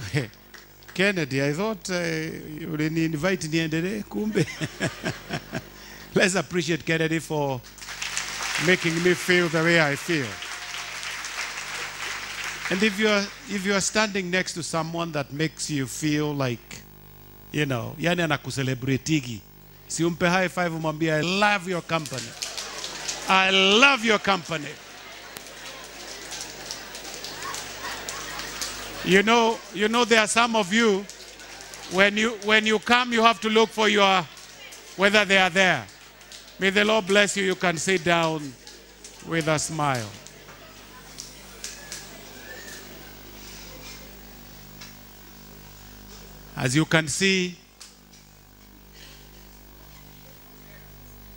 Kennedy, I thought uh, ulini-invite niendelee kumbe. Let's appreciate Kennedy for making me feel the way I feel. And if you're if you're standing next to someone that makes you feel like, you know, yani anakucelebratigi, si umpe high five umwambie I love your company. I love your company. You know, you know there are some of you when you when you come you have to look for your whether they are there. May the Lord bless you. You can sit down with a smile. As you can see,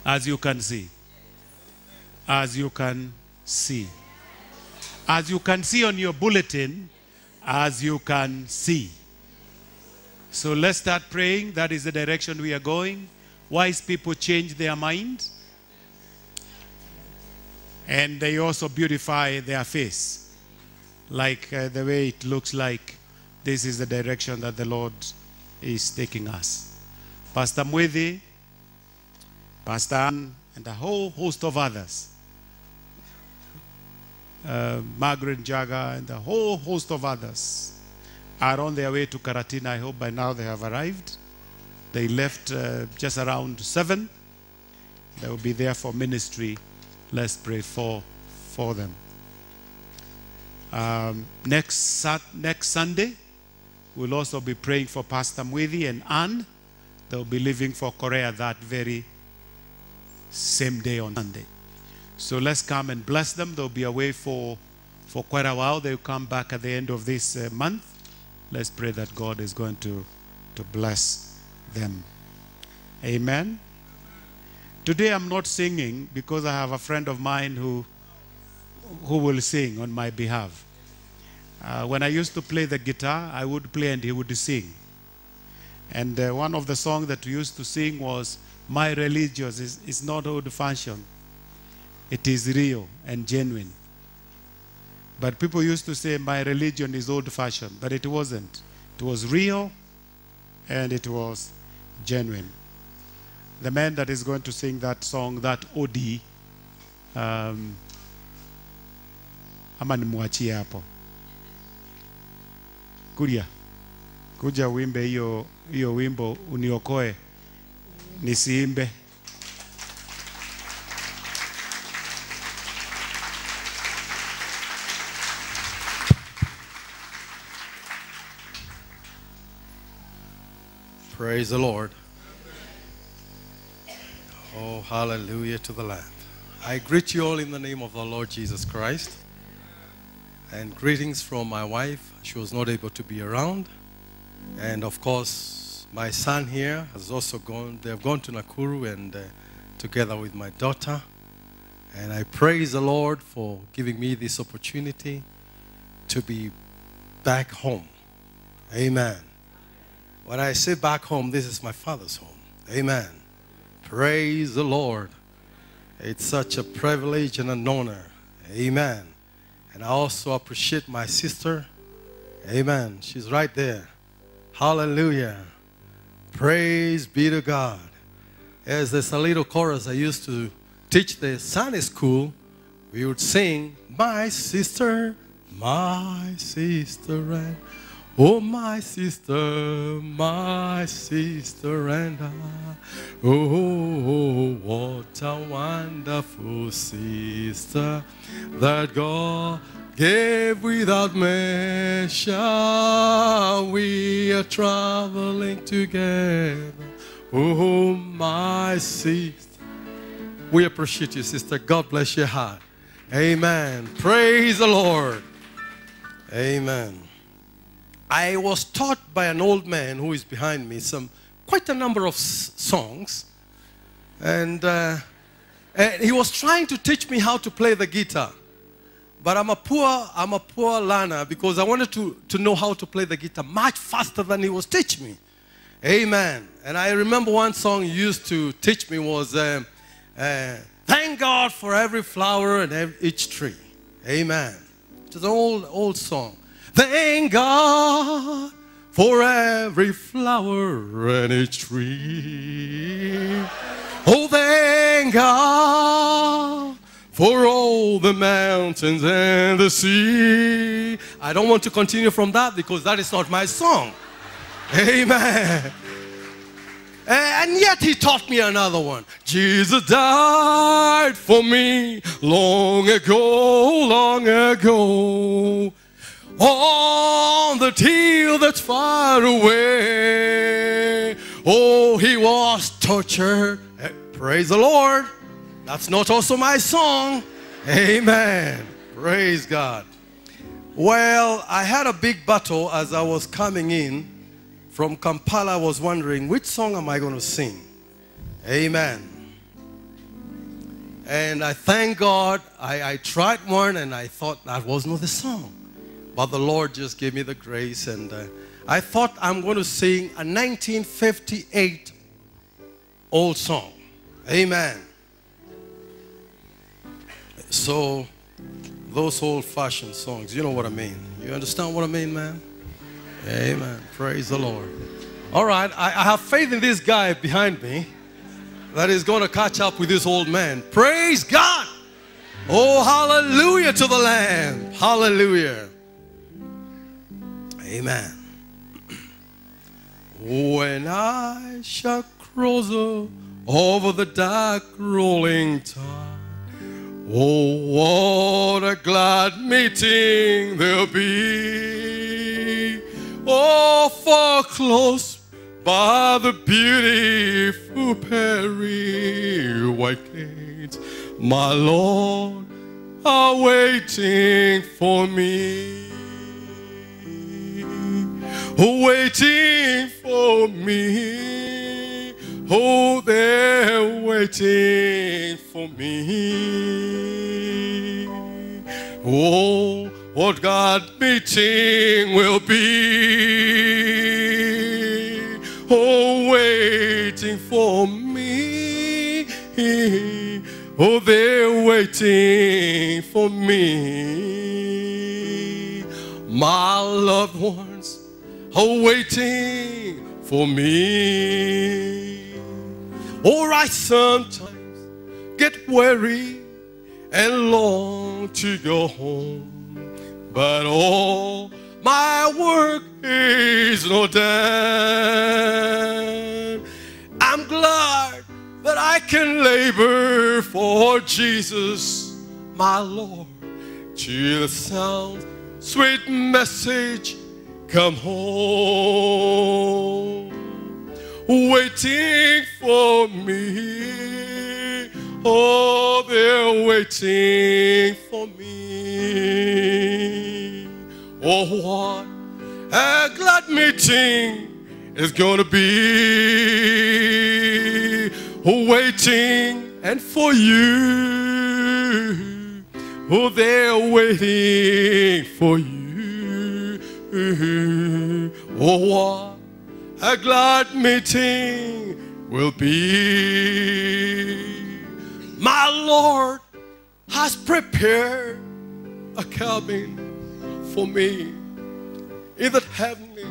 as you can see, as you can see, as you can see on your bulletin, as you can see. So let's start praying. That is the direction we are going. Wise people change their mind and they also beautify their face, like uh, the way it looks like this is the direction that the Lord is taking us. Pastor Mwedi, Pastor Ann, and a whole host of others. Uh, Margaret Jagger and a whole host of others are on their way to Karatina. I hope by now they have arrived. They left uh, just around 7. They will be there for ministry. Let's pray for, for them. Um, next, Sat- next Sunday, we'll also be praying for Pastor Mwidi and Ann. They'll be leaving for Korea that very same day on Sunday. So let's come and bless them. They'll be away for, for quite a while. They'll come back at the end of this uh, month. Let's pray that God is going to, to bless them. Amen. Today I'm not singing because I have a friend of mine who, who will sing on my behalf. Uh, when I used to play the guitar, I would play and he would sing. And uh, one of the songs that we used to sing was, My religious is, is not old fashioned, it is real and genuine. But people used to say, My religion is old fashioned, but it wasn't. It was real and it was genuine. The man that is going to sing that song, that odi, um, ama hapo. Kuja, hiyo hiyo wimbo uniokoe, nisiimbe. Praise the Lord. Oh, hallelujah to the Lamb. I greet you all in the name of the Lord Jesus Christ. And greetings from my wife. She was not able to be around. And of course, my son here has also gone. They have gone to Nakuru and uh, together with my daughter. And I praise the Lord for giving me this opportunity to be back home. Amen. When I sit back home, this is my father's home. Amen. Praise the Lord. It's such a privilege and an honor. Amen. And I also appreciate my sister. Amen. She's right there. Hallelujah. Praise be to God. As there's a little chorus I used to teach the Sunday school, we would sing, My sister, my sister, and Oh, my sister, my sister, and I. Oh, what a wonderful sister that God gave without measure. We are traveling together. Oh, my sister. We appreciate you, sister. God bless your heart. Amen. Praise the Lord. Amen. I was taught by an old man who is behind me some quite a number of songs, and, uh, and he was trying to teach me how to play the guitar. But I'm a poor, I'm a poor learner because I wanted to, to know how to play the guitar much faster than he was teaching me. Amen. And I remember one song he used to teach me was, um, uh, "Thank God for every flower and ev- each tree." Amen. It's an old, old song. Thank God for every flower and each tree. Oh, thank God for all the mountains and the sea. I don't want to continue from that because that is not my song. Amen. Eh, and yet he taught me another one. Jesus died for me long ago, long ago. On the hill that's far away. Oh, he was tortured. Eh, Praise the Lord. That's not also my song. Amen. Praise God. Well, I had a big battle as I was coming in from Kampala. I was wondering, which song am I going to sing? Amen. And I thank God, I, I tried one and I thought that was not the song. But the Lord just gave me the grace, and uh, I thought I'm going to sing a 1958 old song. Amen. So, those old fashioned songs, you know what I mean. You understand what I mean, man? Amen. Praise the Lord. All right, I, I have faith in this guy behind me that is going to catch up with this old man. Praise God. Oh, hallelujah to the Lamb. Hallelujah. Amen. When I shall cross over the dark rolling tide, oh, what a glad meeting there'll be. Oh, for close by the beautiful pearly white gates, my Lord are waiting for me. Waiting for me. Oh, they're waiting for me. Oh, what God meeting will be. Oh, waiting for me. Oh, they're waiting for me. My loved ones are waiting for me. Or I sometimes get weary and long to go home. But all my work is not done. I'm glad that I can labor for Jesus, my Lord, to the sound, sweet message, come home. Waiting for me. Oh, they're waiting for me. Oh, what a glad meeting is going to be. Waiting and for you. Oh, they're waiting for you. Mm-hmm. Oh, what a glad meeting will be. My Lord has prepared a cabin for me in the heavenly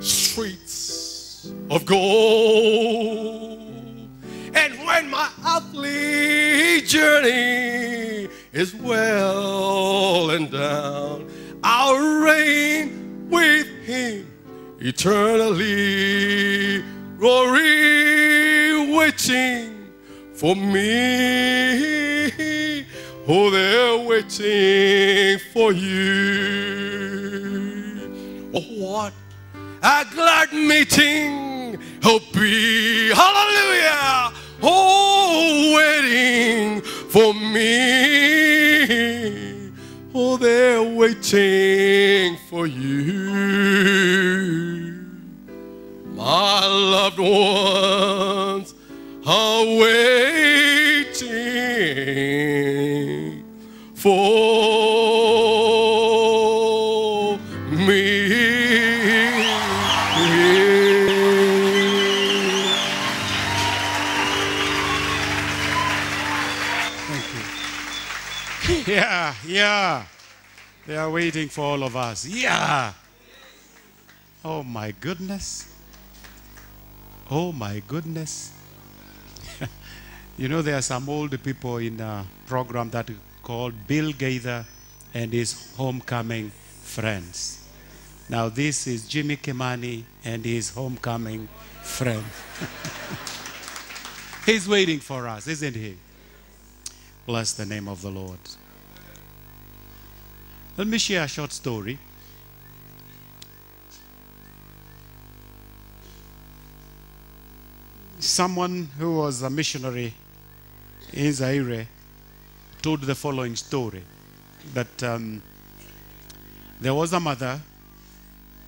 streets of gold. And when my earthly journey is well and down, I'll reign with him eternally. Glory waiting for me. Oh, they're waiting for you. Oh, what a glad meeting will be. Hallelujah. Oh, waiting for me. Oh, they're waiting for you. My loved ones are waiting are waiting for all of us. Yeah. Oh my goodness. Oh my goodness. you know, there are some old people in a program that called Bill Gaither and his homecoming friends. Now, this is Jimmy Kimani and his homecoming friend. He's waiting for us, isn't he? Bless the name of the Lord. Let me share a short story. Someone who was a missionary in Zaire told the following story that um, there was a mother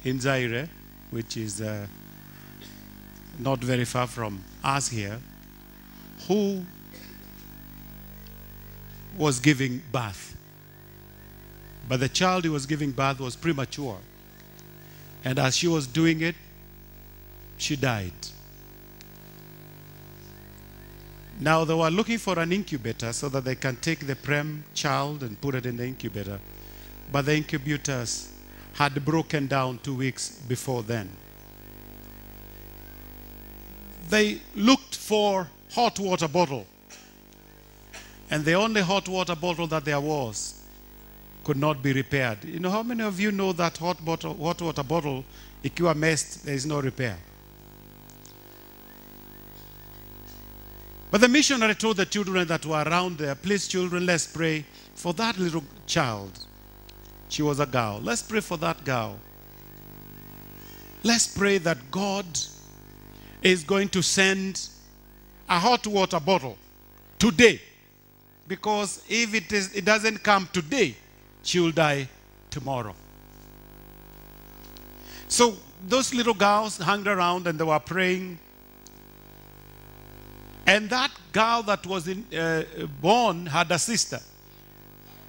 in Zaire, which is uh, not very far from us here, who was giving birth. But the child who was giving birth was premature. And as she was doing it, she died. Now they were looking for an incubator so that they can take the prem child and put it in the incubator. But the incubators had broken down two weeks before then. They looked for hot water bottle. And the only hot water bottle that there was could not be repaired. You know how many of you know that hot, bottle, hot water bottle, ikiwa messed, there is no repair? But the missionary told the children that were around there, please children, let's pray for that little child. She was a girl. Let's pray for that girl. Let's pray that God is going to send a hot water bottle today. Because if it, is, it doesn't come today, she will die tomorrow. So those little girls hung around and they were praying. And that girl that was in, uh, born had a sister,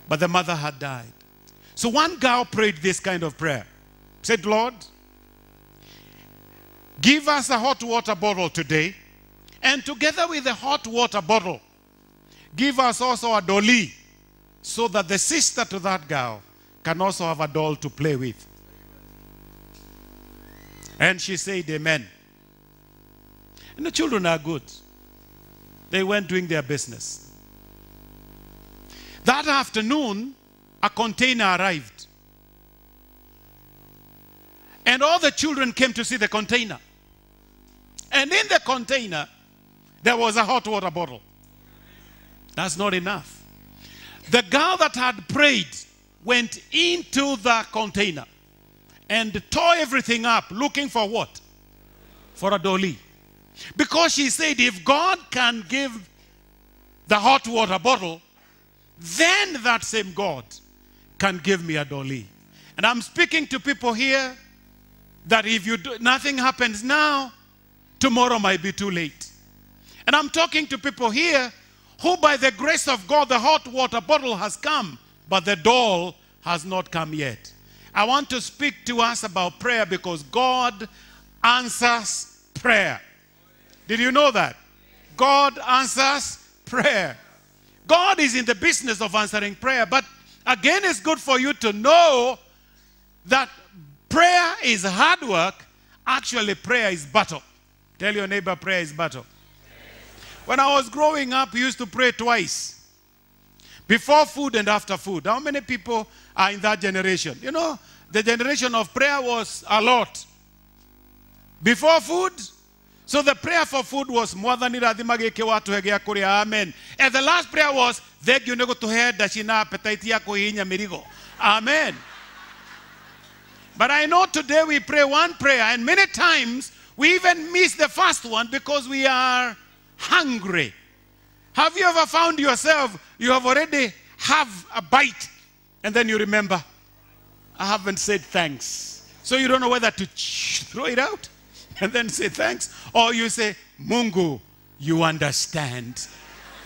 but the mother had died. So one girl prayed this kind of prayer. Said, Lord, give us a hot water bottle today, and together with the hot water bottle, give us also a dolly so that the sister to that girl can also have a doll to play with. And she said, Amen. And the children are good. They went doing their business. That afternoon, a container arrived. And all the children came to see the container. And in the container, there was a hot water bottle. That's not enough. The girl that had prayed went into the container and tore everything up looking for what? For a dolly. Because she said, if God can give the hot water bottle, then that same God can give me a dolly. And I'm speaking to people here that if you do, nothing happens now, tomorrow might be too late. And I'm talking to people here who by the grace of God, the hot water bottle has come, but the doll has not come yet. I want to speak to us about prayer because God answers prayer. Did you know that? God answers prayer. God is in the business of answering prayer, but again, it's good for you to know that prayer is hard work. Actually, prayer is battle. Tell your neighbor, prayer is battle. When I was growing up, we used to pray twice before food and after food. How many people are in that generation? You know, the generation of prayer was a lot. Before food, so the prayer for food was mwathani rathima gĩkĩ watũhe gĩa kũrĩa amen and the last prayer was thengio nĩ gũtũhe ndaci na appetite mĩrigo amen but I know today we pray one prayer and many times we even miss the first one because we are hungry have you ever found yourself you have already have a bite and then you remember I haven't said thanks so you don't know whether to throw it out and then say thanks. Or you say, Mungu, you understand.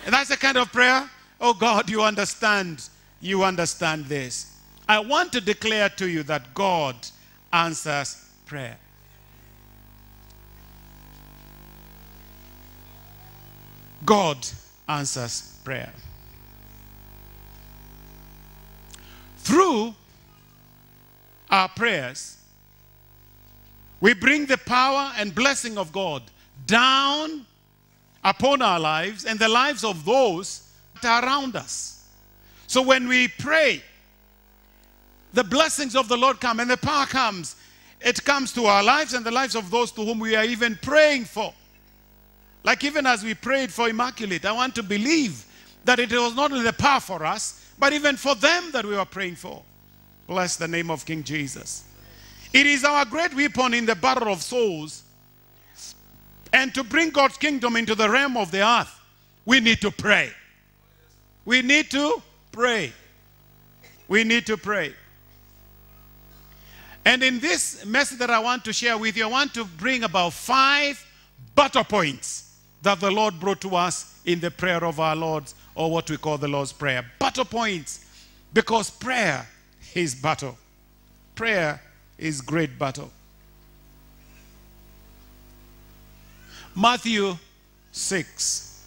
And that's the kind of prayer. Oh God, you understand. You understand this. I want to declare to you that God answers prayer. God answers prayer. Through our prayers, We bring the power and blessing of God down upon our lives and the lives of those that are around us. So when we pray, the blessings of the Lord come and the power comes. It comes to our lives and the lives of those to whom we are even praying for. Like even as we prayed for Immaculate, I want to believe that it was not only the power for us, but even for them that we were praying for. Bless the name of King Jesus. It is our great weapon in the battle of souls. And to bring God's kingdom into the realm of the earth, we need to pray. We need to pray. We need to pray. And in this message that I want to share with you, I want to bring about five battle points that the Lord brought to us in the prayer of our Lord, or what we call the Lord's Prayer. Battle points, because prayer is battle. Prayer is great battle. Matthew 6,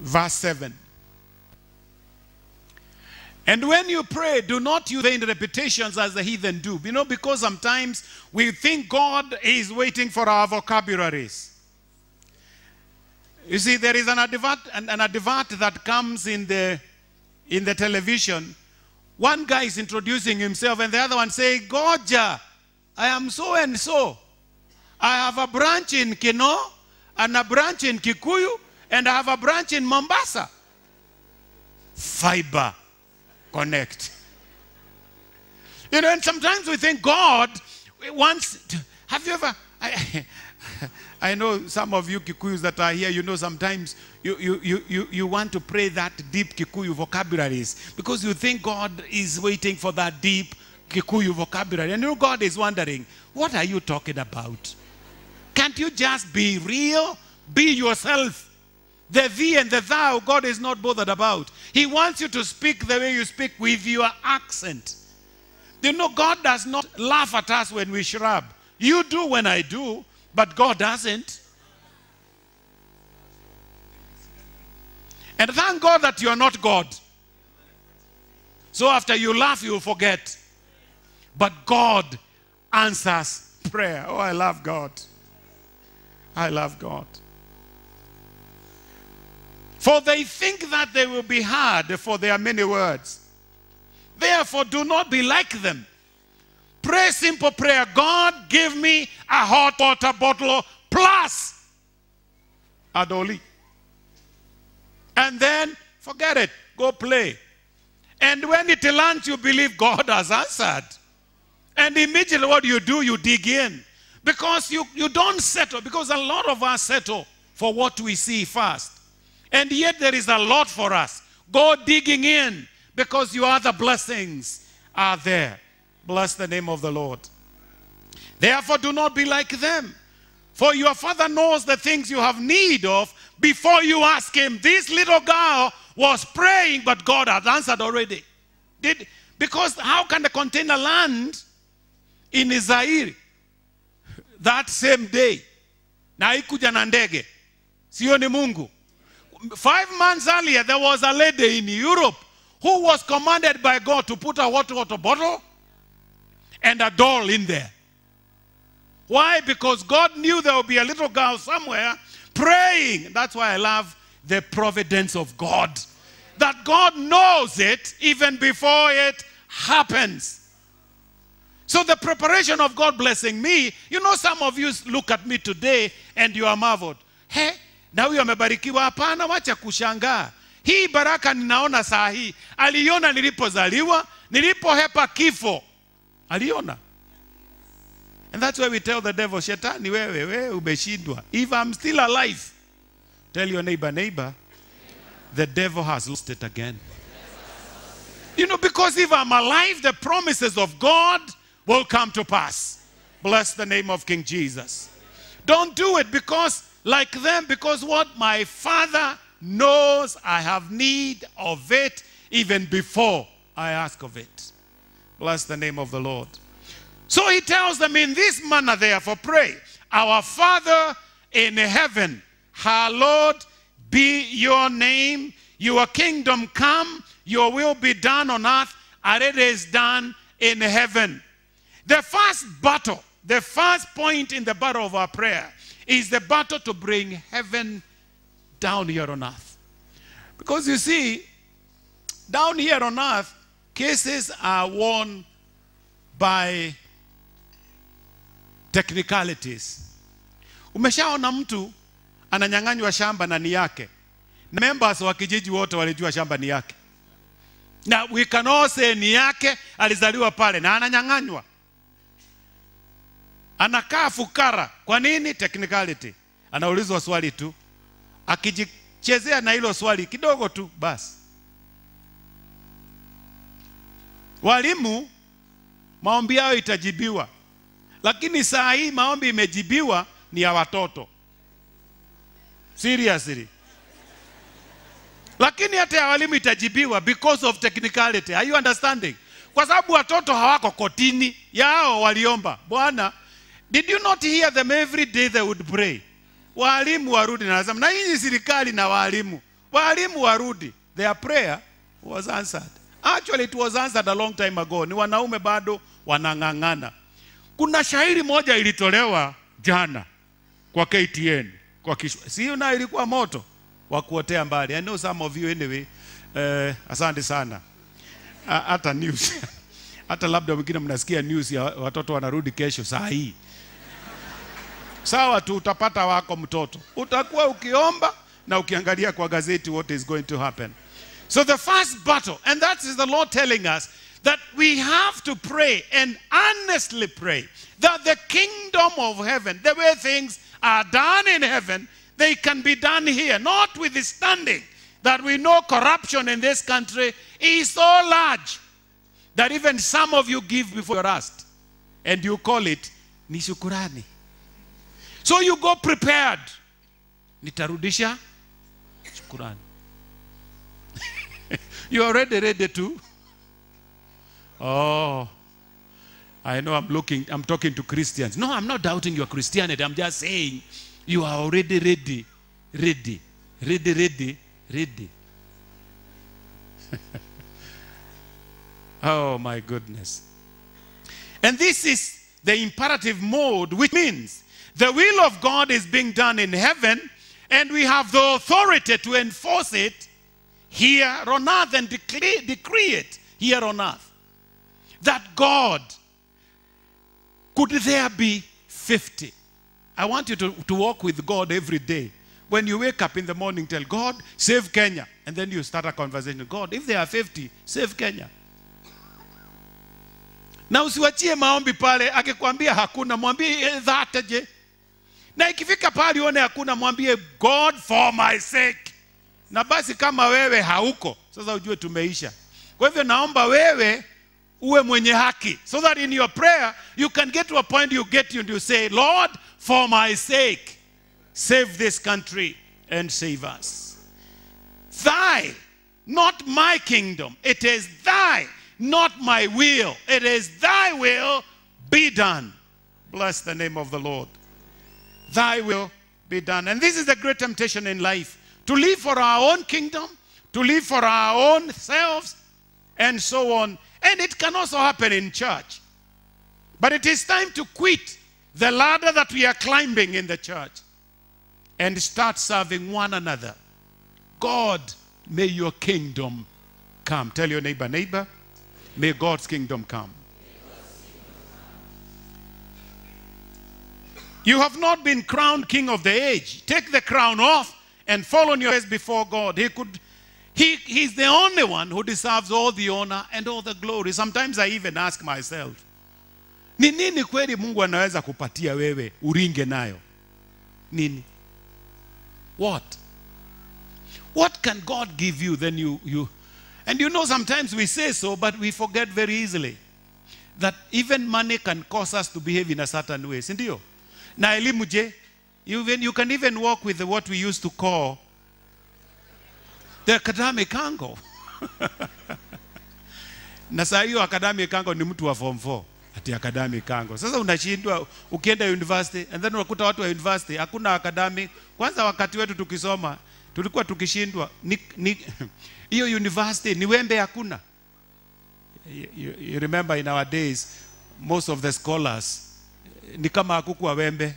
verse 7. And when you pray, do not use vain repetitions as the heathen do. You know, because sometimes we think God is waiting for our vocabularies. You see, there is an advert, an, an advert that comes in the, in the television. One guy is introducing himself, and the other one saying, Goja, I am so and so. I have a branch in Kinoo, and a branch in Kikuyu, and I have a branch in Mombasa. Fiber connect. You know, and sometimes we think God wants to. Have you ever? I, I know some of you Kikuyus that are here, you know, sometimes you, you, you, you, you want to pray that deep Kikuyu vocabularies because you think God is waiting for that deep Kikuyu vocabulary. And you know, God is wondering, what are you talking about? Can't you just be real? Be yourself. The thee and the thou, God is not bothered about. He wants you to speak the way you speak with your accent. You know, God does not laugh at us when we shrub. You do when I do, but God doesn't. And thank God that you are not God. So after you laugh, you forget. But God answers prayer. Oh, I love God. I love God. For they think that they will be heard for their many words. Therefore, do not be like them. Pray simple prayer. God, give me a hot water bottle plus Adoli. And then forget it. Go play. And when it lands, you believe God has answered. And immediately what you do, you dig in. Because you, you don't settle. Because a lot of us settle for what we see first. And yet there is a lot for us. Go digging in because your other blessings are there. Bless the name of the Lord. Therefore, do not be like them. For your father knows the things you have need of before you ask him. This little girl was praying, but God had answered already. Did, because how can the container land in Israel that same day? Na ikuja na. Sio ni Mungu. Five months earlier, there was a lady in Europe who was commanded by God to put a water water bottle and a doll in there. Why? Because God knew there would be a little girl somewhere praying. That's why I love the providence of God. That God knows it even before it happens. So the preparation of God blessing me, you know, some of you look at me today and you are marveled. Hey, na huyo amebarikiwa. Hapana, wacha kushangaa. Hii baraka ninaona saa hii, aliona nilipozaliwa, nilipohepa kifo, aliona. And that's why we tell the devil, shetani wewe, wewe umeshindwa. If I'm still alive, tell your neighbor, neighbor, the devil has lost it again. You know, because if I'm alive, the promises of God will come to pass. Bless the name of King Jesus. Don't do it because, like them, because what my Father knows I have need of it even before I ask of it. Bless the name of the Lord. So he tells them, In this manner, therefore, pray, Our Father in heaven, hallowed be your name, your kingdom come, your will be done on earth, as it is done in heaven. The first battle, the first point in the battle of our prayer is the battle to bring heaven down here on earth. Because you see, down here on earth, cases are won by technicalities. Umeshaona mtu ananyang'anywa shamba na ni yake, members wa kijiji wote walijua shamba ni yake, na we can all say ni yake, alizaliwa pale na ananyang'anywa, anakaa fukara. Kwa nini? Technicality. Anaulizwa swali tu, akijichezea na hilo swali kidogo tu, basi walimu maombi yao itajibiwa, lakini saa hii maombi imejibiwa ni ya watoto seriously, lakini hata ya walimu itajibiwa because of technicality. Are you understanding? Kwa sababu watoto hawako kotini, yao waliomba. Bwana, did you not hear them every day they would pray? Walimu warudi, na nasema na hii serikali na walimu, walimu warudi, their prayer was answered. Actually it was answered a long time ago. Ni wanaume bado wanang'ang'ana. Kuna shairi moja ilitolewa jana kwa KTN kwa Kiswahili. Si na ilikuwa moto wa kuotea mbali. I know some of you anyway. Eh, asante sana. Ha- Hata news. Hata labda wengine mnasikia news ya watoto wanarudi kesho saa hii. Sawa tu utapata wako mtoto. Utakuwa ukiomba na ukiangalia kwa gazeti what is going to happen. So the first battle, and that is the Lord telling us that we have to pray and earnestly pray that the kingdom of heaven, the way things are done in heaven, they can be done here. Notwithstanding that we know corruption in this country is so large that even some of you give before you're asked, and you call it ni shukurani. So you go prepared. Nitarudisha shukurani. you are already ready to? Oh, I know I'm looking, I'm talking to Christians. No, I'm not doubting your Christianity. I'm just saying you are already ready, ready, ready, ready, ready. oh my goodness. And this is the imperative mode, which means the will of God is being done in heaven, and we have the authority to enforce it here on earth and decree, decree it here on earth. That God, could there be 50? I want you to, to walk with God every day. When you wake up in the morning, tell God, save Kenya. And then you start a conversation. God, if there are 50, save Kenya. Na usiwachie maombi pale, akikwambia hakuna, mwambie "Eh, that je. Na ikifika pahali uone hakuna, mwambie God for my sake. Na basi kama wewe hauko, sasa ujue tumeisha. Kwa hivyo naomba wewe uwe mwenye haki so that in your prayer you can get to a point you get you and you say, Lord, for my sake, save this country and save us. Thy, not my kingdom. It is thy, not my will. It is thy will be done. Bless the name of the Lord. Thy will be done. And this is the great temptation in life to live for our own kingdom, to live for our own selves, and so on. And it can also happen in church. But it is time to quit the ladder that we are climbing in the church and start serving one another. God, may your kingdom come. Tell your neighbor, neighbor, may God's kingdom come. You have not been crowned king of the age. Take the crown off and fall on your face before God. He could he, he's the only one who deserves all the honor and all the glory. Sometimes I even ask myself, ni nini kweli Mungu anaweza kupatia wewe uringe nayo? Nini? What? What can God give you then you you and you know sometimes we say so but we forget very easily that even money can cause us to behave in a certain way, si ndio? Na elimu je? Even, you can even walk with what we used to call the academic angle. na saa hiyo academic angle ni mtu wa form 4 ati academic angle. Sasa unashindwa ukienda university and then unakuta watu wa university hakuna academic. Kwanza wakati wetu tukisoma tulikuwa tukishindwa ni, hiyo university ni wembe hakuna. You, you, you remember in our days most of the scholars ni kama kuku wa wembe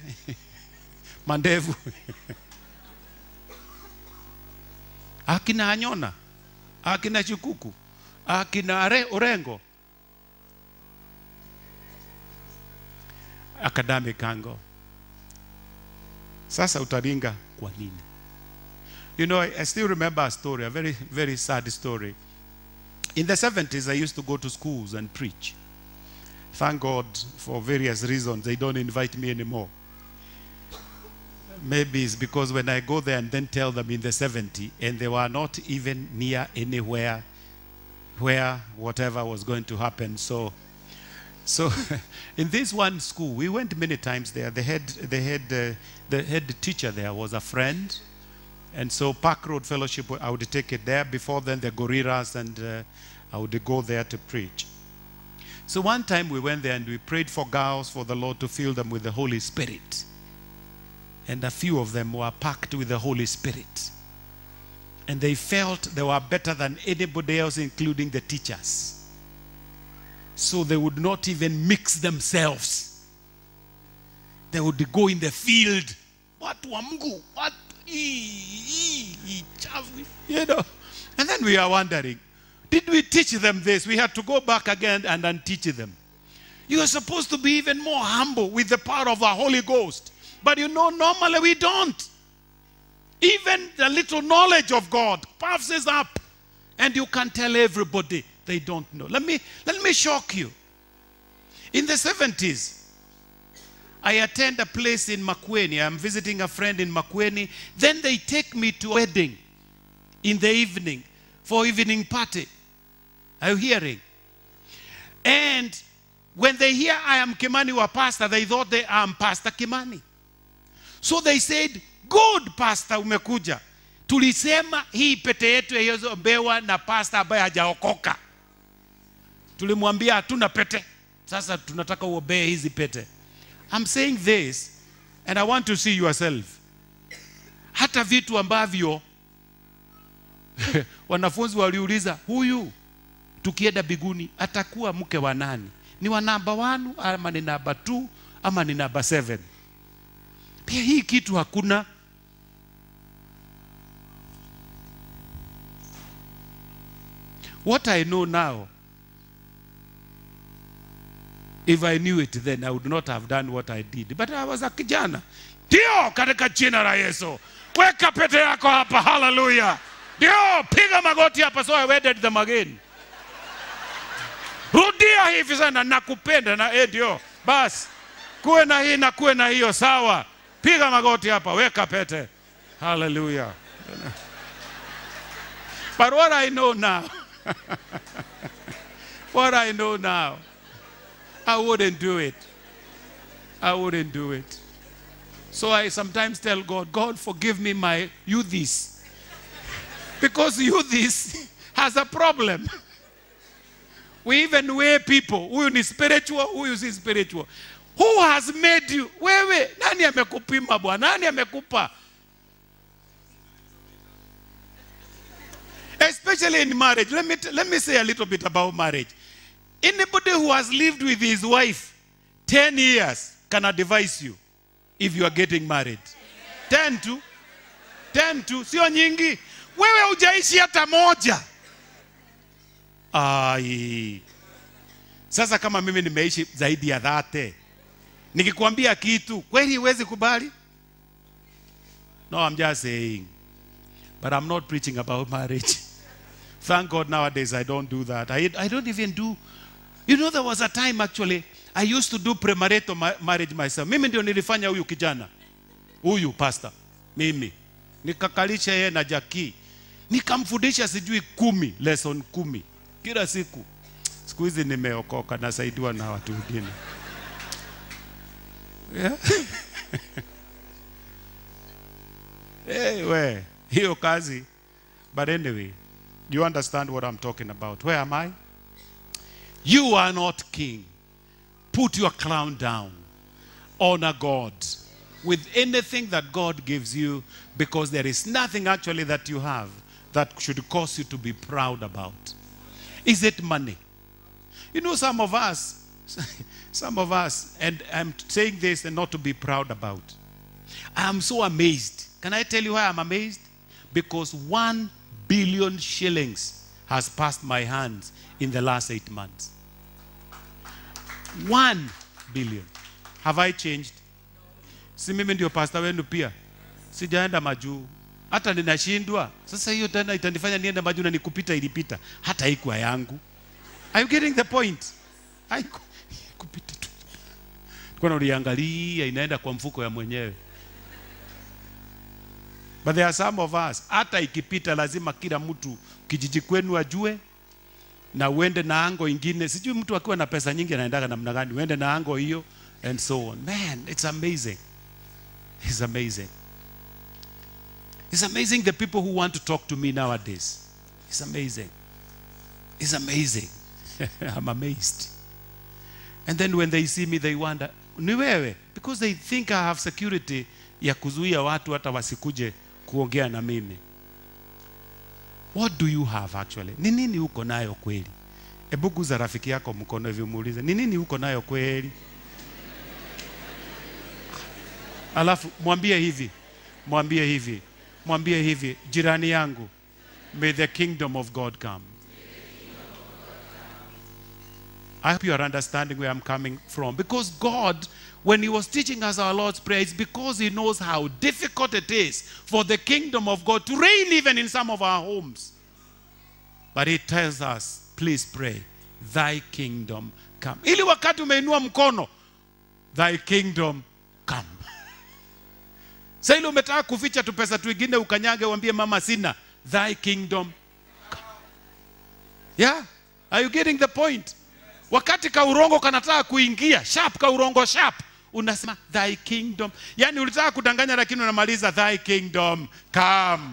mandevu akina Anyona akina Chikuku akina Are- Orengo academic angle. Sasa utaringa kwa nini? You know, I still remember a story, a very, very sad story. In the 70s, I used to go to schools and preach. Thank God for various reasons, they don't invite me anymore. Maybe it's because when I go there and then tell them in the 70, and they were not even near anywhere where whatever was going to happen. So, so in this one school, we went many times there. The head, the head, uh, the head teacher there was a friend, and so Park Road Fellowship, I would take it there. Before then, the Gorillas, and uh, I would go there to preach. So one time we went there and we prayed for girls for the Lord to fill them with the Holy Spirit. And a few of them were packed with the Holy Spirit. And they felt they were better than anybody else, including the teachers. So they would not even mix themselves. They would go in the field. Watu wa Mungu, watu, hii, hii, hii, you know. And then we are wondering, did we teach them this? We had to go back again and unteach them. You are supposed to be even more humble with the power of the Holy Ghost. But you know, normally we don't. Even the little knowledge of God puffs us up. And you can tell everybody they don't know. Let me, let me shock you. In the 70s, I attend a place in Makueni. I'm visiting a friend in Makueni. Then they take me to a wedding in the evening for evening party. Are you hearing? And when they hear I am Kimani wa pastor, they thought they am Pastor Kimani. So they said, good pastor umekuja. Tulisema hii pete yetu iliyoombewa na pastor ambaye hajaokoka. Tulimwambia hatuna pete. Sasa tunataka uobee hizi pete. I'm saying this and I want to see yourself. Hata vitu ambavyo wanafunzi waliuliza huyu tukienda biguni atakuwa mke wa nani? Ni wa namba 1 ama ni namba 2 ama ni namba 7? Pia hii kitu hakuna. What I know now, if I knew it then I would not have done what I did. But I was a kijana. Ndio, katika jina la Yesu. Weka pete yako hapa, Hallelujah. Ndio, piga magoti hapa, so I wedded them again. Rudia hivi sana, nakupenda na eh, ndio basi, kuwe na hii na kuwe na hiyo, sawa. Piga magoti hapa, weka pete. Hallelujah. But what I know now, what I know now, I wouldn't do it. I wouldn't do it. So I sometimes tell God, God, forgive me my youthis. Because youthis has a problem. We even weigh people. Huyu ni spiritual, huyu si spiritual. Who has made you? Wewe, nani amekupima bwana? Nani amekupa? Especially in marriage. Let me, let me say a little bit about marriage. Anybody who has lived with his wife 10 years can advise you if you are getting married. 10 to 10 to Sio nyingi. Wewe hujaishi hata moja. Ai. Sasa kama mimi nimeishi zaidi ya dhate, nikikwambia kitu kweli huwezi kubali? No, I'm just saying. But I'm not preaching about marriage. Thank God nowadays I don't do that. I, I don't even do. You know, there was a time actually I used to do premarital marriage myself. Mimi ndio nilifanya huyu kijana, huyu pastor, mimi nikakalisha yeye na Jackie, nikamfundisha sijui kumi, lesson kumi kila siku. Siku hizi nimeokoka, nasaidiwa na watu wengine yeah. hey, we, hiyo kazi. But anyway, you understand what I'm talking about. Where am I? You are not king. Put your crown down. Honor God with anything that God gives you because there is nothing actually that you have that should cause you to be proud about. Is it money? You know, some of us, Some of us, and I'm saying this and not to be proud about. I am so amazed. Can I tell you why I'm amazed? Because one billion shillings has passed my hands in the last eight months. One billion. Have I changed? Si mimi pastor wenu pia. Sijaenda majuu. Hata ninashindwa. Sasa hiyo tena itanifanya niende maji na nikupita ilipita. Hata haikuwa yangu. Are you getting the point? Haiku- Kupita tu. Kwa uliangalia inaenda kwa mfuko ya mwenyewe. But there are some of us, hata ikipita lazima kila mtu kijiji kwenu ajue na uende na ango ingine. Sijui mtu akiwa na pesa nyingi anaendaga namna gani, uende na ango hiyo and so on. Man, it's amazing. It's amazing. It's amazing the people who want to talk to me nowadays. It's amazing. It's amazing. I'm amazed. And then when they see me they wonder, ni wewe? Because they think I have security ya kuzuia watu hata wasikuje kuongea na mimi. What do you have actually? Ni nini uko nayo kweli? Hebu guza rafiki yako mkono hivi muulize, ni nini uko nayo kweli? Alafu mwambie hivi, mwambie hivi, mwambie hivi, jirani yangu, may the kingdom of God come. I hope you are understanding where I'm coming from. Because God, when He was teaching us our Lord's Prayer, it's because He knows how difficult it is for the kingdom of God to reign even in some of our homes. But He tells us, please pray, Thy kingdom come. Ili wakati umeinua mkono, Thy kingdom come. Sasa ile umetaka kuficha tu pesa twingine ukanyage uambie mama sina, Thy kingdom. Yeah? Are you getting the point? wakati kaurongo kanataka kuingia sharp kaurongo sharp unasema thy kingdom yani ulitaka kudanganya lakini unamaliza thy kingdom come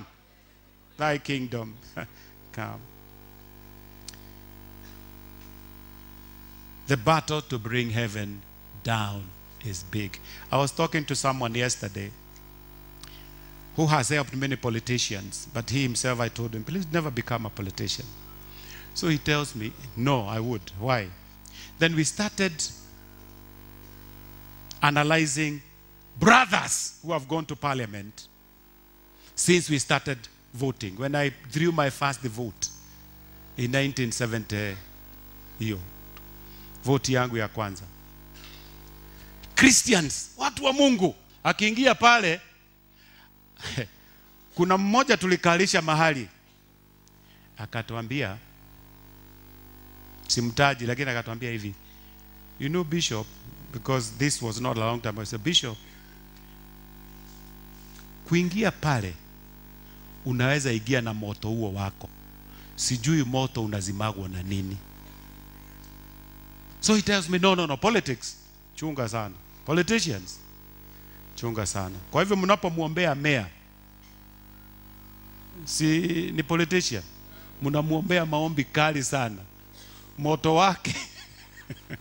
thy kingdom come the battle to bring heaven down is big i was talking to someone yesterday who has helped many politicians but he himself i told him please never become a politician so he tells me, No, I would. Why? Then we started analyzing brothers who have gone to parliament since we started voting. When I drew my first vote in 1970, hiyo vote yangu ya kwanza. Christians, watu wa Mungu, akiingia pale kuna mmoja tulikalisha mahali akatuambia simtaji lakini akatuambia hivi you know bishop because this was not a long time I said bishop kuingia pale unaweza ingia na moto huo wako. Sijui moto unazimagwa na nini. So he tells me no no no politics. Chunga sana. Politicians chunga sana. Kwa hivyo mnapomwombea mea si ni politician? Mnamwombea maombi kali sana. Moto wake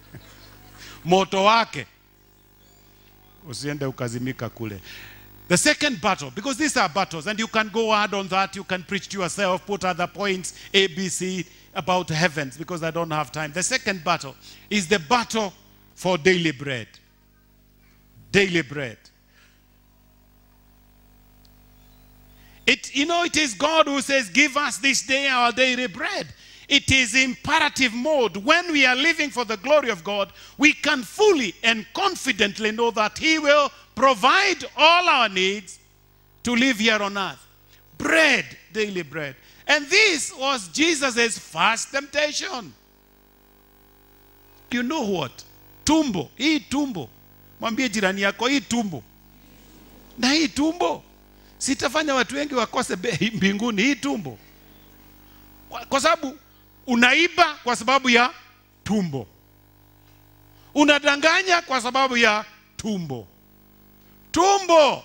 moto wake. Usiende ukazimika kule. The second battle because these are battles and you can go hard on that you can preach to yourself put other points a b c about heavens because i don't have time. The second battle is the battle for daily bread. Daily bread It, you know, it is God who says, Give us this day our daily bread. It is imperative mode. When we are living for the glory of God, we can fully and confidently know that He will provide all our needs to live here on earth. Bread, daily bread. And this was Jesus' first temptation. You know what? Tumbo, hii tumbo. Mwambie jirani yako, hii tumbo. Na hii tumbo sitafanya watu wengi wakose mbinguni hii tumbo. Kwa, sababu unaiba kwa sababu ya tumbo. Unadanganya kwa sababu ya tumbo. Tumbo!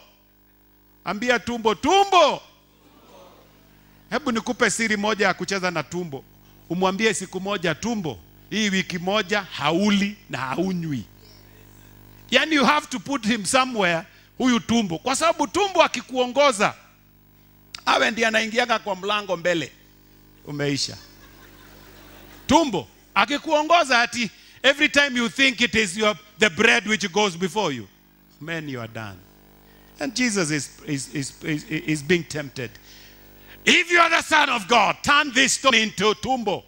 Ambia tumbo tumbo! Hebu nikupe siri moja ya kucheza na tumbo. Umwambie siku moja tumbo hii wiki moja hauli na haunywi. Yani you have to put him somewhere huyu tumbo kwa sababu tumbo akikuongoza awe ndiye anaingiaga kwa mlango mbele umeisha tumbo akikuongoza ati Every time you think it is your, the bread which goes before you, man, you are done. And Jesus is, is, is, is, is being tempted. If you are the Son of God, turn this stone into tumbo.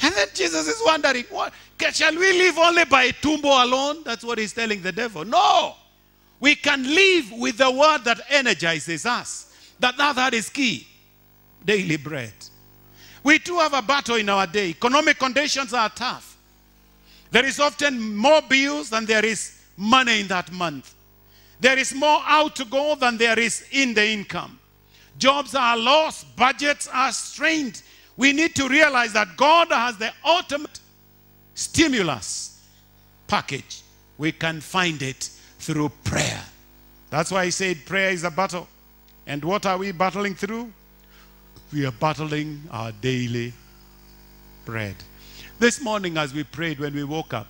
And then Jesus is wondering, what, shall we live only by tumbo alone? That's what he's telling the devil. No. We can live with the word that energizes us. That, that, that is key. Daily bread. We too have a battle in our day. Economic conditions are tough. There is often more bills than there is money in that month. There is more out to go than there is in the income. Jobs are lost, budgets are strained. We need to realize that God has the ultimate stimulus package. We can find it through prayer. That's why I said prayer is a battle. And what are we battling through? We are battling our daily bread. This morning, as we prayed when we woke up,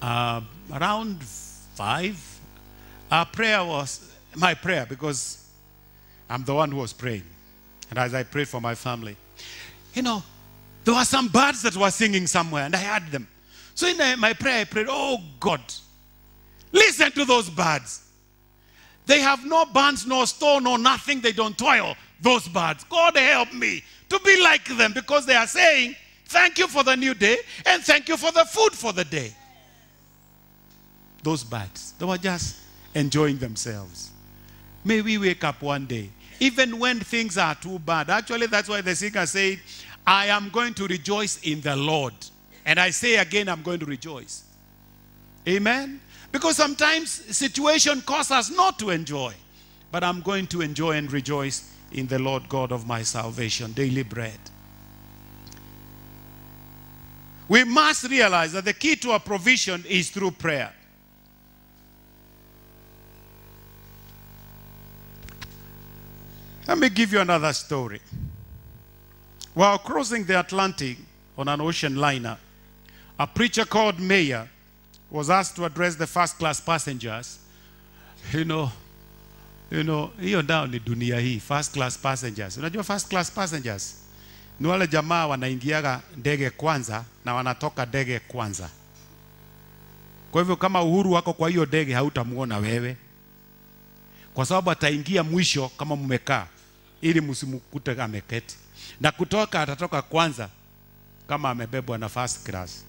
uh, around five, our prayer was my prayer because I'm the one who was praying. And as I prayed for my family, you know, there were some birds that were singing somewhere, and I heard them. So in my prayer, I prayed, Oh God, listen to those birds. They have no bands, no store, no nothing. They don't toil. Those birds. God help me to be like them because they are saying, Thank you for the new day and thank you for the food for the day. Those birds, they were just enjoying themselves. May we wake up one day, even when things are too bad. Actually, that's why the singer said, I am going to rejoice in the Lord. And I say again, I'm going to rejoice. Amen. Because sometimes situation causes us not to enjoy. But I'm going to enjoy and rejoice in the Lord God of my salvation. Daily bread. We must realize that the key to our provision is through prayer. Let me give you another story. While crossing the Atlantic on an ocean liner, a preacher called Mayer was asked to address the first class passengers. You know, you know, hiyo ndao ni dunia hii, first class passengers. Unajua first class passengers ni wale jamaa wanaingiaga ndege kwanza na wanatoka ndege kwanza. Kwa hivyo kama Uhuru wako kwa hiyo ndege hautamuona wewe, kwa sababu ataingia mwisho kama mmekaa, ili msimkute ameketi, na kutoka atatoka kwanza kama amebebwa na first class.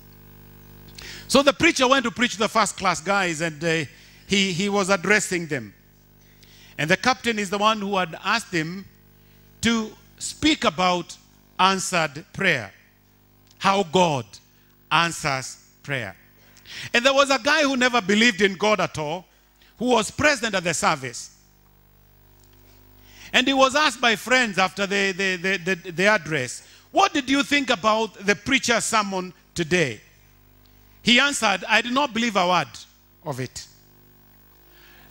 So the preacher went to preach the first class guys and uh, he, he was addressing them. And the captain is the one who had asked him to speak about answered prayer. How God answers prayer. And there was a guy who never believed in God at all, who was present at the service. And he was asked by friends after the, the, the, the, the address, What did you think about the preacher's sermon today? He answered, I did not believe a word of it.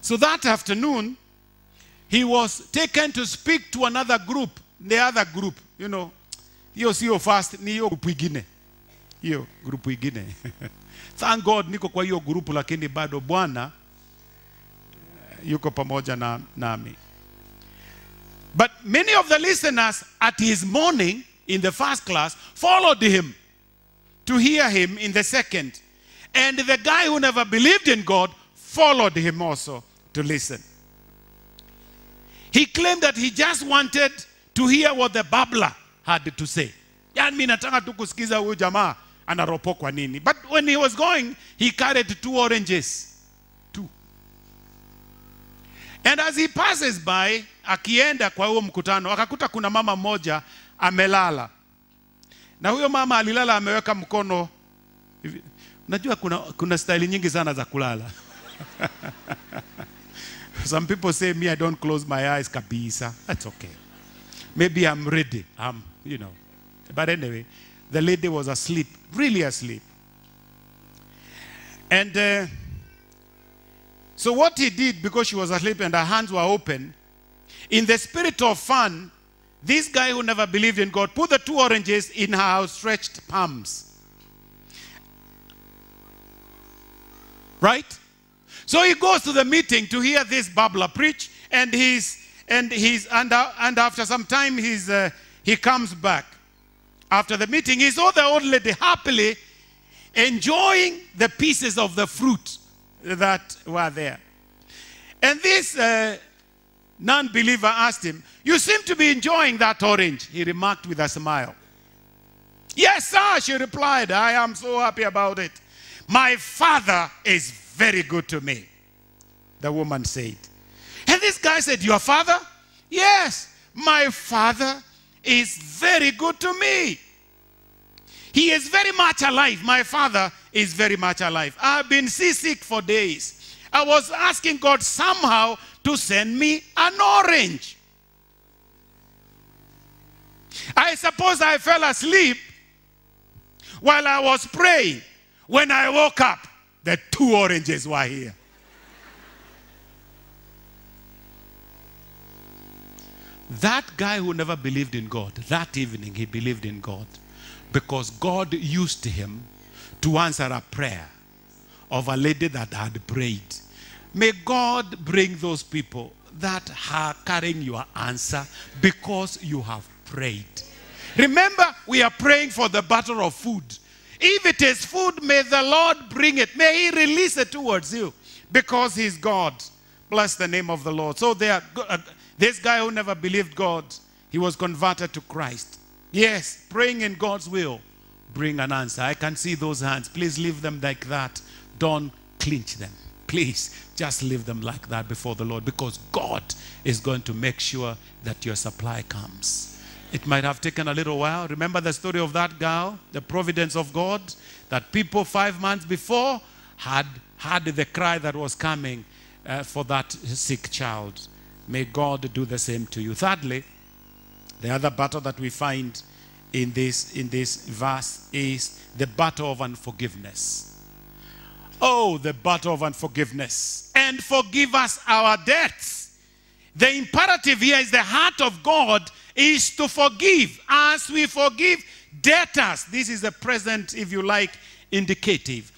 So that afternoon, he was taken to speak to another group, the other group, you know. Hiyo sio fast, ni hiyo group ingine. Hiyo group ingine. Thank God niko kwa yo group lakini bado Bwana yuko pamoja na nami. But many of the listeners at his morning in the first class followed him to hear him in the second. And the guy who never believed in God followed him also to listen. He claimed that he just wanted to hear what the babbler had to say. Yani nataka tu kusikiza huyu jamaa nini. But when he was going, he carried two oranges. And as he passes by, akienda kwa huo mkutano, akakuta kuna mama mmoja amelala. Na huyo mama alilala ameweka mkono. Unajua kuna, kuna staili nyingi sana za kulala. Some people say me I don't close my eyes kabisa. That's okay. Maybe I'm ready. I'm, you know. But anyway, the lady was asleep, really asleep. And uh, so what he did, because she was asleep and her hands were open, in the spirit of fun, this guy who never believed in God put the two oranges in her outstretched palms. Right? So he goes to the meeting to hear this babbler preach, and he's and he's and, uh, and after some time he's uh, he comes back, after the meeting, he saw the old lady happily enjoying the pieces of the fruit that were there. And this uh, non believer asked him, You seem to be enjoying that orange, he remarked with a smile. Yes, sir, she replied, I am so happy about it. My father is very good to me, the woman said. And this guy said, Your father? Yes, my father is very good to me. He is very much alive. My father is very much alive. I've been seasick for days. I was asking God somehow to send me an orange. I suppose I fell asleep while I was praying. When I woke up, the two oranges were here. That guy who never believed in God, that evening he believed in God because God used him to answer a prayer of a lady that had prayed. May God bring those people that are carrying your answer because you have prayed. Remember, we are praying for the battle of food. If it is food, may the Lord bring it. May He release it towards you because He's God. Bless the name of the Lord. So there, uh, this guy who never believed God, he was converted to Christ. Yes, praying in God's will, bring an answer. I can see those hands. Please leave them like that. Don't clinch them. Please just leave them like that before the Lord because God is going to make sure that your supply comes. It might have taken a little while. Remember the story of that girl, the providence of God, that people five months before had had the cry that was coming uh, for that sick child. May God do the same to you. Thirdly, the other battle that we find in this, in this verse is the battle of unforgiveness. Oh, the battle of unforgiveness. And forgive us our debts. The imperative here is the heart of God is to forgive as we forgive debtors. This is the present, if you like, indicative.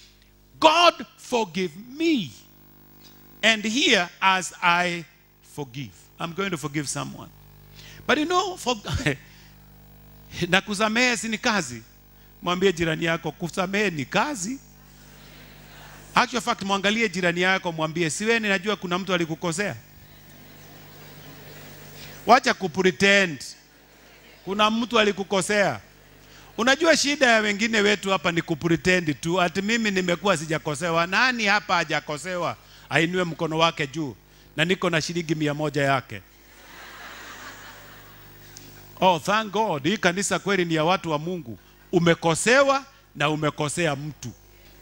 God forgive me. And here, as I forgive, I'm going to forgive someone. But you know, for, na kusamehe si ni kazi. Mwambie jirani yako, kusamehe ni kazi. Actual fact, mwangalie jirani yako, mwambie siwe, najua kuna mtu alikukosea. Wacha kupretend. Kuna mtu alikukosea. Unajua shida ya wengine wetu hapa ni kupretend tu, ati mimi nimekuwa sijakosewa. Nani hapa hajakosewa? Ainue mkono wake juu, na niko na shilingi mia moja yake. Oh, thank God. Hii kanisa kweli ni ya watu wa Mungu. Umekosewa na umekosea mtu.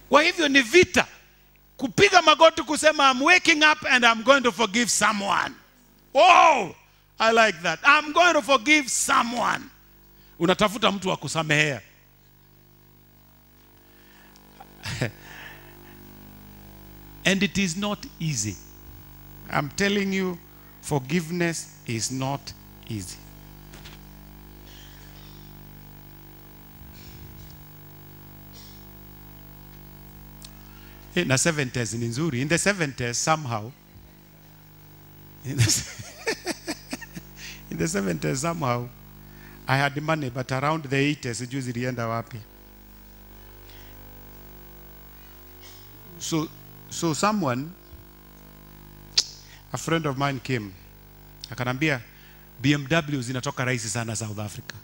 Kwa hivyo ni vita. Kupiga magoti kusema I'm waking up and I'm going to forgive someone. Oh, I like that. I'm going to forgive someone. Unatafuta mtu wa kusamehea. and it is not easy. I'm telling you, forgiveness is not easy. Na 70s ni nzuri. In the 70s somehow. In the, in the 70s somehow i had money but around the 80s sijui zilienda wapi. So so someone a friend of mine came. Akanambia bmw zinatoka rahisi sana south africa.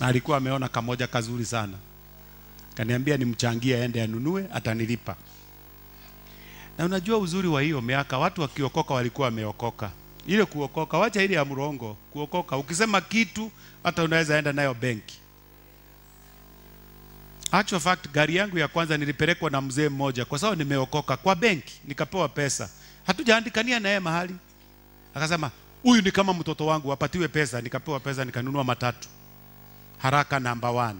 Alikuwa ameona kamoja kazuri sana kaniambia nimchangie aende anunue atanilipa. Na unajua uzuri wa hiyo miaka watu wakiokoka walikuwa wameokoka. Ile kuokoka wacha ile ya mrongo kuokoka. Ukisema kitu hata unaweza enda nayo benki. Actual fact gari yangu ya kwanza nilipelekwa na mzee mmoja. Kwa sababu nimeokoka kwa benki nikapewa pesa. Hatujaandikania naye mahali. Akasema huyu ni kama mtoto wangu apatiwe pesa. Nikapewa pesa nikanunua matatu. Haraka namba one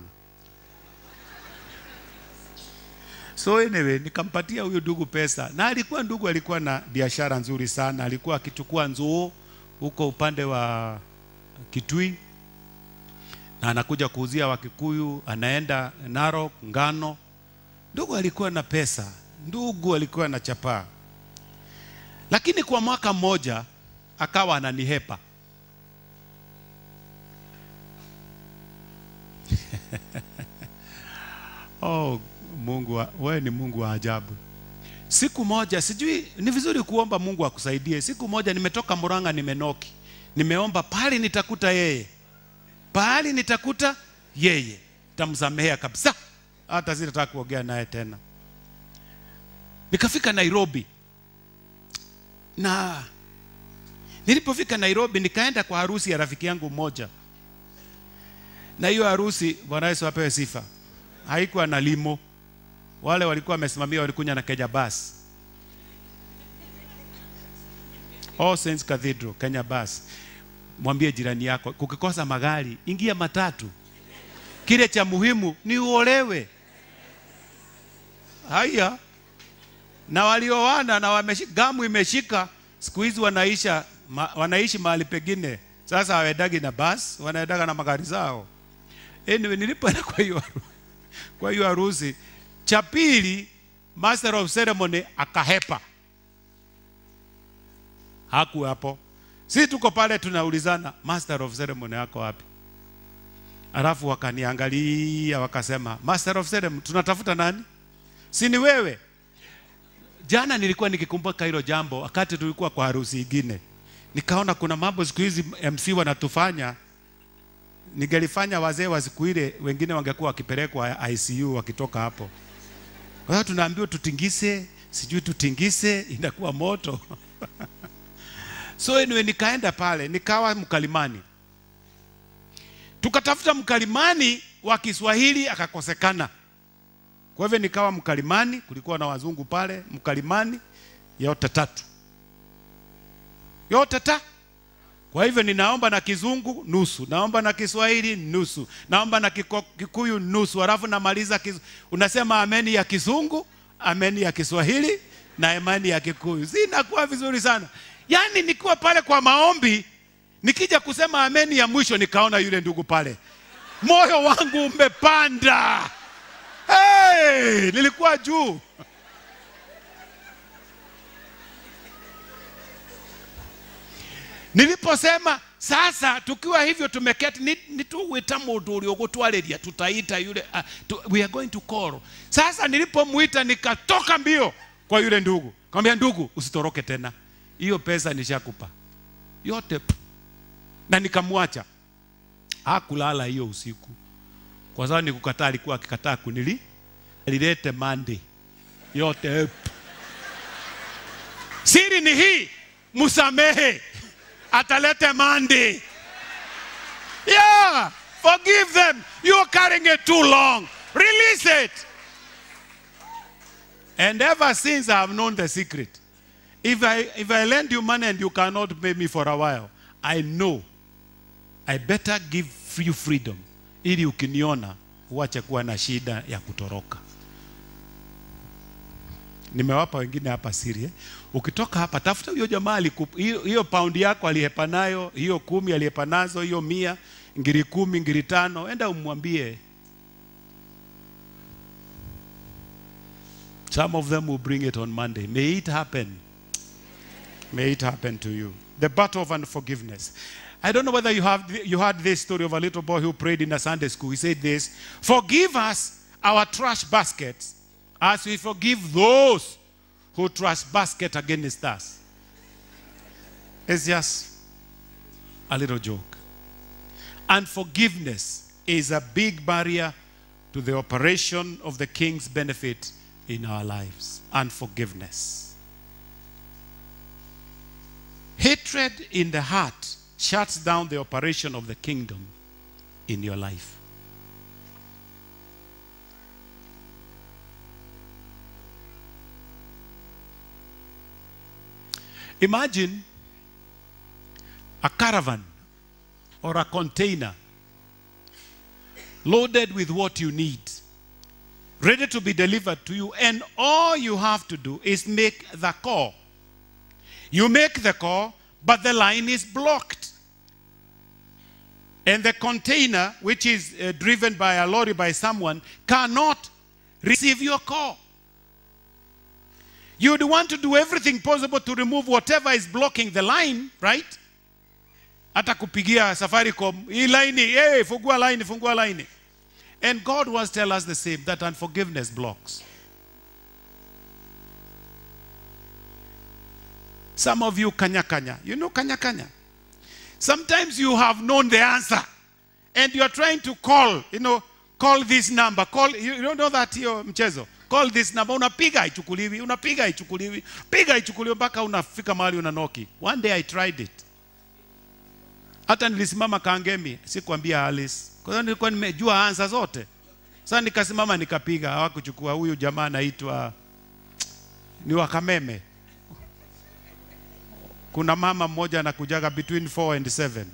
So anyway, nikampatia huyu ndugu pesa, na alikuwa ndugu, alikuwa na biashara nzuri sana, alikuwa akichukua nzuo huko upande wa Kitui. Na anakuja kuuzia Wakikuyu, anaenda Narok, ngano. Ndugu alikuwa na pesa, ndugu alikuwa na chapaa, lakini kwa mwaka mmoja akawa ananihepa. Oh Mungu, wa- wewe ni Mungu wa ajabu. Siku moja sijui, ni vizuri kuomba Mungu akusaidie. Siku moja nimetoka Murang'a, nimenoki, nimeomba pale nitakuta yeye, Pale nitakuta yeye, tamsamehea kabisa, hata sitataka kuongea naye tena. Nikafika Nairobi na nilipofika Nairobi nikaenda kwa harusi ya rafiki yangu mmoja, na hiyo harusi, Bwana Yesu apewe sifa, haikuwa na limo. Wale walikuwa wamesimamia walikunya na Kenya Bus, All Saints Cathedral, Kenya Bus. Mwambie jirani yako, kukikosa magari ingia matatu. Kile cha muhimu ni uolewe. Haya, na walioana na wameshi, gamu imeshika siku hizi wanaisha ma, wanaishi mahali pengine. Sasa hawaendagi na bus, wanaendaga na magari zao. Anyway, nilipoenda kwa hiyo kwa hiyo harusi, cha pili master of ceremony akahepa, haku hapo. Si tuko pale tunaulizana, master of ceremony yako wapi? Alafu wakaniangalia wakasema, master of ceremony tunatafuta nani? Si ni wewe? Jana nilikuwa nikikumbuka hilo jambo wakati tulikuwa kwa harusi ingine, nikaona kuna mambo siku hizi MC wanatufanya. Ningelifanya wazee wa siku ile, wengine wangekuwa wakipelekwa ICU wakitoka hapo. Kwa hiyo tunaambiwa tutingise, sijui tutingise, inakuwa moto so anyway, nikaenda pale nikawa mkalimani, tukatafuta mkalimani wa Kiswahili akakosekana. Kwa hivyo nikawa mkalimani, kulikuwa na wazungu pale, mkalimani yote tatu, yote ta. Kwa hivyo ninaomba na kizungu nusu, naomba na Kiswahili nusu, naomba na Kikuyu nusu, halafu namaliza kiz... unasema ameni ya kizungu, ameni ya Kiswahili na imani ya Kikuyu. zinakuwa vizuri sana. Yaani nikiwa pale kwa maombi, nikija kusema ameni ya mwisho, nikaona yule ndugu pale, moyo wangu umepanda. Hey, nilikuwa juu. Niliposema sasa, tukiwa hivyo tumeketi, ni- nituwita mundu uri ugutwariria tutaita yule uh, tu, we are going to call. Sasa nilipomwita nikatoka mbio kwa yule ndugu, kamwambia ndugu, usitoroke tena, hiyo pesa nishakupa yote, na nikamwacha. Hakulala hiyo usiku kwa sababu nikukataa, alikuwa akikataa kunili alilete mande yote pff. Siri ni hii, msamehe, atalete mandi Yeah, forgive them. You are carrying it too long. Release it. And ever since I have known the secret, if I if I lend you money and you cannot pay me for a while, I know I better give you freedom ili ukiniona uache kuwa na shida ya kutoroka. Nimewapa wengine hapa siri. eh. Ukitoka hapa tafuta huyo jamaa alikupa hiyo, paundi yako aliyepa nayo, hiyo kumi aliyepa nazo, hiyo mia, ngiri kumi, ngiri tano, enda umwambie. Some of them will bring it on Monday. May it happen. May it happen to you. The battle of unforgiveness. I don't know whether you have you heard this story of a little boy who prayed in a Sunday school. He said this: "Forgive us our trash baskets, as we forgive those who trash basket against us." It's just a little joke. Unforgiveness is a big barrier to the operation of the King's benefit in our lives. Unforgiveness. Hatred in the heart shuts down the operation of the kingdom in your life. Imagine a caravan or a container loaded with what you need, ready to be delivered to you, and all you have to do is make the call. You make the call, but the line is blocked. And the container, which is uh, driven by a lorry by someone, cannot receive your call. You'd want to do everything possible to remove whatever is blocking the line, right? Hata kupigia Safaricom, hii line, hey, fungua line, fungua line. And God was tell us the same that unforgiveness blocks. Some of you kanya kanya. You know kanya kanya? Sometimes you have known the answer and you're trying to call, you know, call this number. Call you, don't know that hiyo mchezo. Call this number. Unapiga haichukuliwi, unapiga haichukuliwi, piga haichukuliwi mpaka unafika mahali unanoki. One day I tried it. Hata nilisimama Kangemi, sikwambia Alice. Kwa hiyo nilikuwa nimejua ansa zote. Sasa nikasimama nikapiga, hawakuchukua. Huyu jamaa anaitwa ni Wakameme. Kuna mama mmoja anakujaga between 4 and 7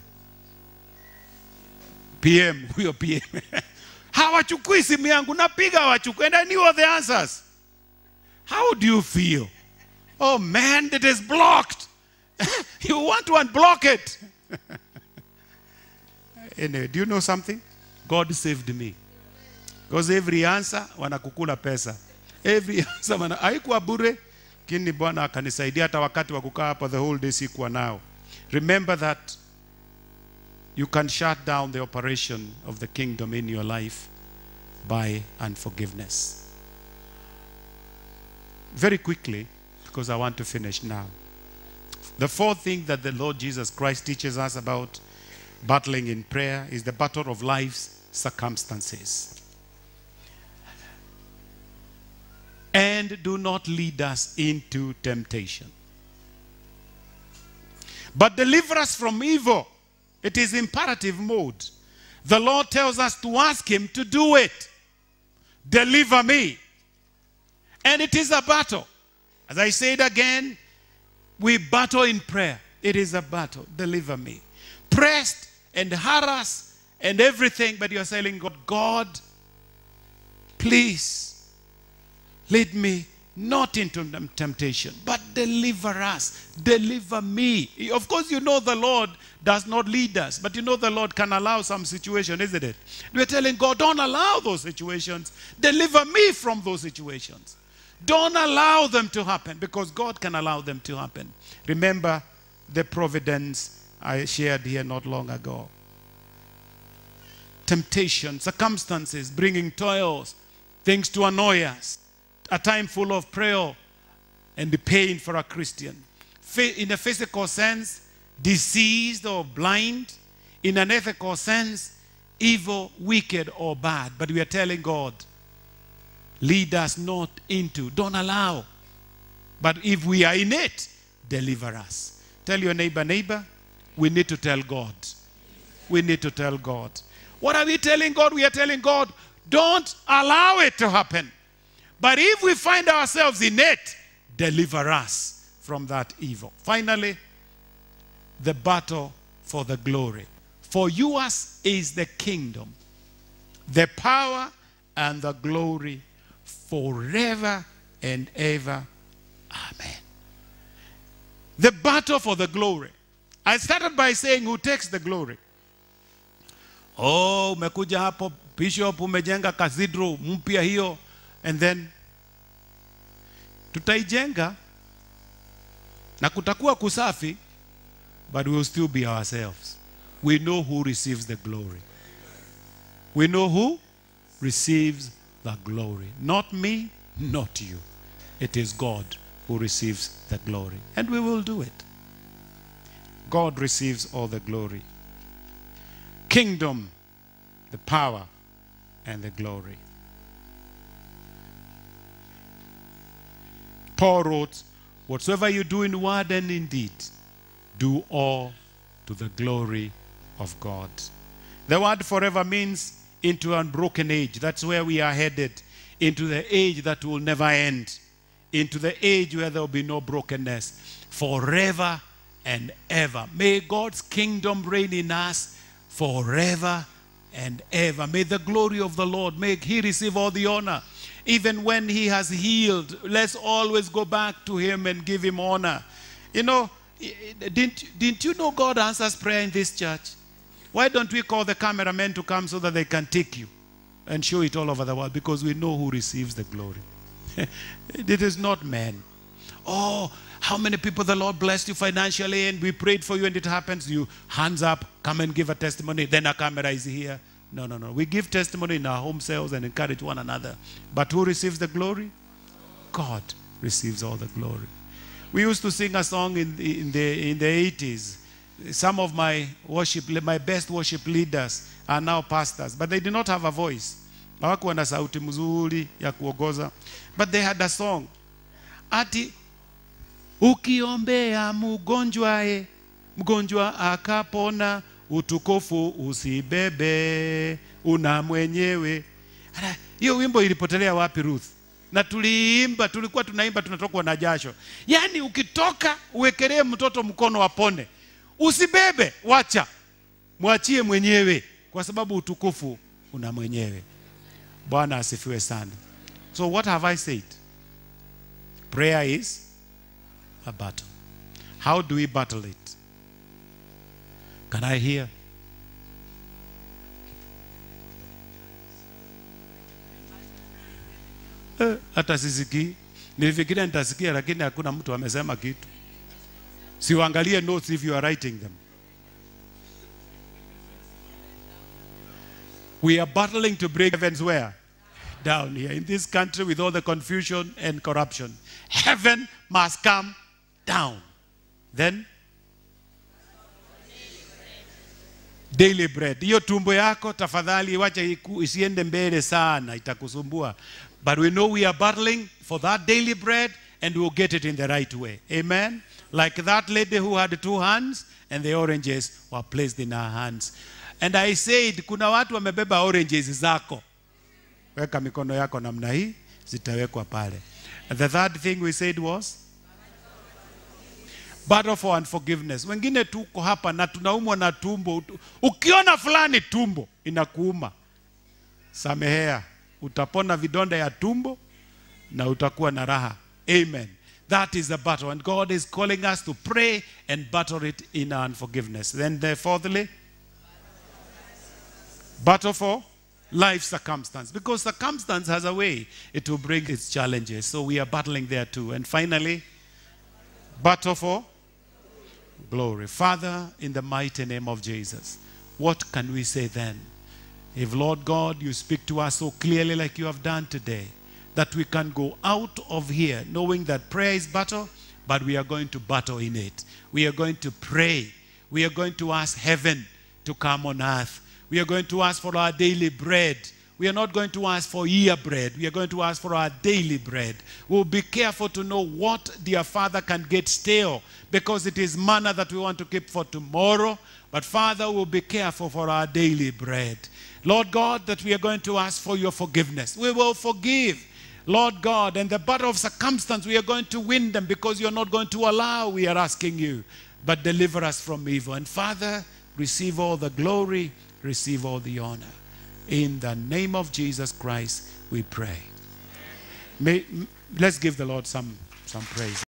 PM, huyo PM. hawachukui simu yangu, napiga hawachukui, and I knew all the answers. How do you feel? Oh man, it is blocked. you want to unblock it. anyway, do you know something? God saved me. Because every answer wanakukula pesa. Every answer wana haikuwa bure, lakini Bwana akanisaidia hata wakati wa kukaa hapa the whole day sikuwa nao. Remember that you can shut down the operation of the kingdom in your life by unforgiveness. Very quickly, because I want to finish now. The fourth thing that the Lord Jesus Christ teaches us about battling in prayer is the battle of life's circumstances. And do not lead us into temptation. But deliver us from evil. It is imperative mode. The Lord tells us to ask Him to do it. Deliver me. And it is a battle. As I said again, we battle in prayer. It is a battle. Deliver me. Pressed and harassed and everything, but you're saying, God, God, please lead me not into temptation, but deliver us. Deliver me. Of course, you know the Lord does not lead us, but you know the Lord can allow some situation, isn't it? We're telling God, don't allow those situations. Deliver me from those situations. Don't allow them to happen because God can allow them to happen. Remember the providence I shared here not long ago. Temptation, circumstances, bringing toils, things to annoy us, a time full of prayer and the pain for a Christian. In a physical sense, diseased or blind. In an ethical sense, evil, wicked, or bad. But we are telling God, lead us not into, don't allow. But if we are in it, deliver us. Tell your neighbor, neighbor, we need to tell God. We need to tell God. What are we telling God? We are telling God, don't allow it to happen. But if we find ourselves in it, deliver us from that evil. Finally, the battle for the glory. For yours is the kingdom, the power, and the glory forever and ever. Amen. The battle for the glory. I started by saying, Who takes the glory? Oh, umekuja hapo bishop, umejenga cathedral mpya hiyo, and then tutaijenga na kutakuwa kusafi, but we will still be ourselves. We know who receives the glory. We know who receives the glory. Not me, not you. It is God who receives the glory. And we will do it. God receives all the glory. Kingdom, the power, and the glory. Paul wrote, Whatsoever you do in word and in deed, do all to the glory of God. The word forever means into an unbroken age. That's where we are headed. Into the age that will never end. Into the age where there will be no brokenness. Forever and ever. May God's kingdom reign in us forever and ever. May the glory of the Lord make He receive all the honor. Even when He has healed, let's always go back to Him and give Him honor. You know, Eh, didn't, didn't you know God answers prayer in this church? Why don't we call the cameramen to come so that they can take you and show it all over the world? Because we know who receives the glory. it is not man. Oh, how many people the Lord blessed you financially and we prayed for you and it happens. You hands up, come and give a testimony. Then a camera is here. No, no, no. We give testimony in our home cells and encourage one another. But who receives the glory? God receives all the glory. We used to sing a song in the, in the, in the 80s. Some of my worship, my best worship leaders are now pastors, but they did not have a voice. Sauti mzuri ya. But they had a song. Ati ukiombea mgonjwae, mgonjwa akapona, utukufu usibebe, una mwenyewe. Ala, Hiyo wimbo ilipotelea wapi Ruth? Na tuliimba, tulikuwa tunaimba tunatokwa na jasho. Yaani ukitoka uwekelee mtoto mkono apone. Usibebe, wacha. Mwachie mwenyewe kwa sababu utukufu una mwenyewe. Bwana asifiwe sana. So what have I said? Prayer is a battle. How do we battle it? Can I hear? Hata sisikii. Nilifikiria nitasikia lakini hakuna mtu amesema kitu. Siwaangalie notes if you are writing them. We are battling to break heavens where? Down here in this country with all the confusion and corruption. Heaven must come down. Then daily bread. Hiyo tumbo yako tafadhali wacha isiende mbele sana itakusumbua. But we know we are battling for that daily bread and we'll get it in the right way. Amen. Like that lady who had two hands and the oranges were placed in her hands. And I said kuna watu wamebeba oranges zako. Weka mikono yako namna hii zitawekwa pale. And the third thing we said was battle for unforgiveness. Wengine tuko hapa na tunaumwa na tumbo. Ukiona fulani tumbo inakuuma, samehea, utapona vidonda ya tumbo na utakuwa na raha. Amen. That is the battle, and God is calling us to pray and battle it in our unforgiveness. Then, the fourthly, battle for life circumstance because circumstance has a way it will bring its challenges so we are battling there too and finally battle for glory father in the mighty name of jesus what can we say then if lord god you speak to us so clearly like you have done today that we can go out of here knowing that prayer is battle but we are going to battle in it we are going to pray we are going to ask heaven to come on earth we are going to ask for our daily bread. We are not going to ask for year bread. We are going to ask for our daily bread. We'll be careful to know what, dear Father, can get stale because it is manna that we want to keep for tomorrow. But Father, we'll be careful for our daily bread. Lord God, that we are going to ask for your forgiveness. We will forgive. Lord God, and the battle of circumstance, we are going to win them because you're not going to allow, we are asking you. But deliver us from evil. And Father, receive all the glory, receive all the honor. In the name of Jesus Christ, we pray. May, let's give the Lord some, some praise.